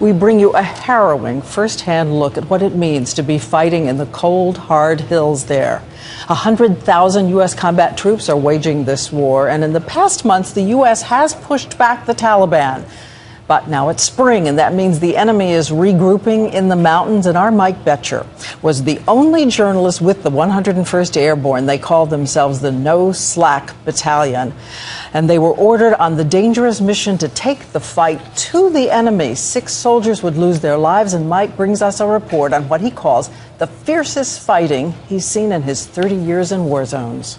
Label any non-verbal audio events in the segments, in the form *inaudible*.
We bring you a harrowing first-hand look at what it means to be fighting in the cold, hard hills there. 100,000 U.S. combat troops are waging this war, and in the past months, the U.S. has pushed back the Taliban. But now it's spring, and that means the enemy is regrouping in the mountains. And our Mike Boettcher was the only journalist with the 101st Airborne. They called themselves the No Slack Battalion. And they were ordered on the dangerous mission to take the fight to the enemy. Six soldiers would lose their lives, and Mike brings us a report on what he calls the fiercest fighting he's seen in his 30 years in war zones.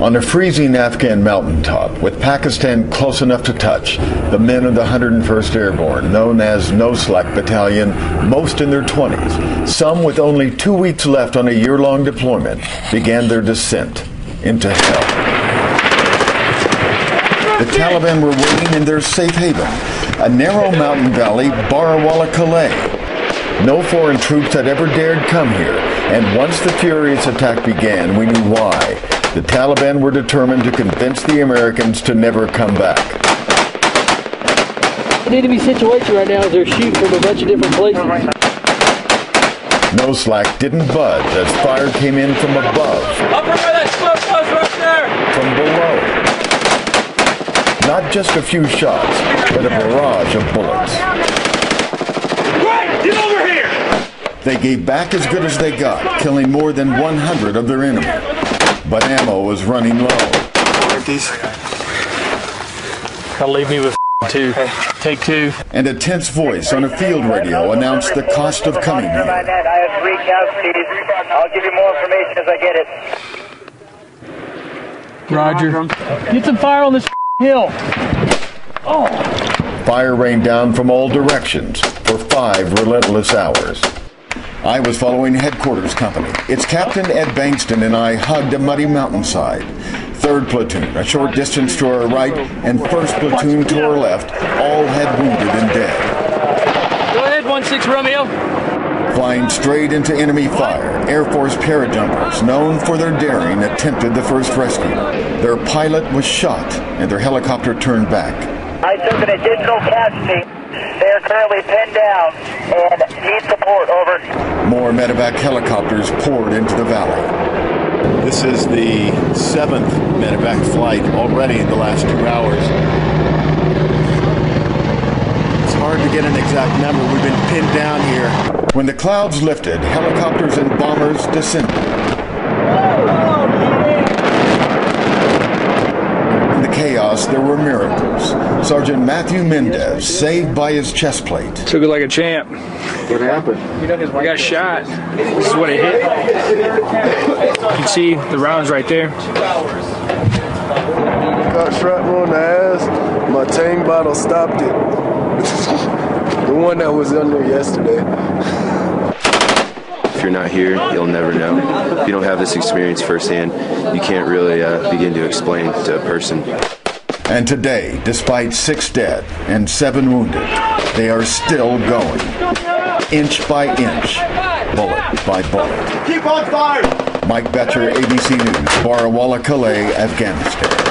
On a freezing Afghan mountaintop, with Pakistan close enough to touch, the men of the 101st Airborne, known as No Slack Battalion, most in their 20s, some with only two weeks left on a year long deployment, began their descent into hell. The Taliban were waiting in their safe haven, a narrow mountain valley, Barawala Kalay. No foreign troops had ever dared come here, and once the furious attack began, we knew why. The Taliban were determined to convince the Americans to never come back. The enemy situation right now is they're shooting from a bunch of different places. No Slack didn't budge as fire came in from above. Up where that smoke was right there! From below. Not just a few shots, but a barrage of bullets. Right, get over here! They gave back as good as they got, killing more than 100 of their enemy but ammo was running low. Gotta leave me with *laughs* two. Take two. And a tense voice on a field radio announced the cost of coming here. I have three counts, Steve. I'll give you more information as I get it. Roger. Get some fire on this *laughs* hill. Oh. Fire rained down from all directions for five relentless hours. I was following headquarters company. Its captain Ed Bankston and I hugged a muddy mountainside. Third platoon, a short distance to our right, and first platoon to our left, all had wounded and dead. Go ahead, 1-6 Romeo. Flying straight into enemy fire, Air Force parajumpers, known for their daring, attempted the first rescue. Their pilot was shot, and their helicopter turned back. I took an additional catch team. They are currently pinned down and need support. Over. More medevac helicopters poured into the valley. This is the seventh medevac flight already in the last two hours. It's hard to get an exact number. We've been pinned down here. When the clouds lifted, helicopters and bombers descended. In the chaos, there were miracles. Sergeant Matthew Mendez saved by his chest plate. Took it like a champ. What happened? I got shot. This is what it hit. You can see the rounds right there. Got shrapnel in the ass. My tank bottle stopped it. *laughs* the one that was under yesterday. If you're not here, you'll never know. If you don't have this experience firsthand, you can't really uh, begin to explain to a person. And today, despite six dead and seven wounded, they are still going, inch by inch, bullet by bullet. Keep on fire! Mike Boettcher, ABC News, Barawala Kalay, Afghanistan.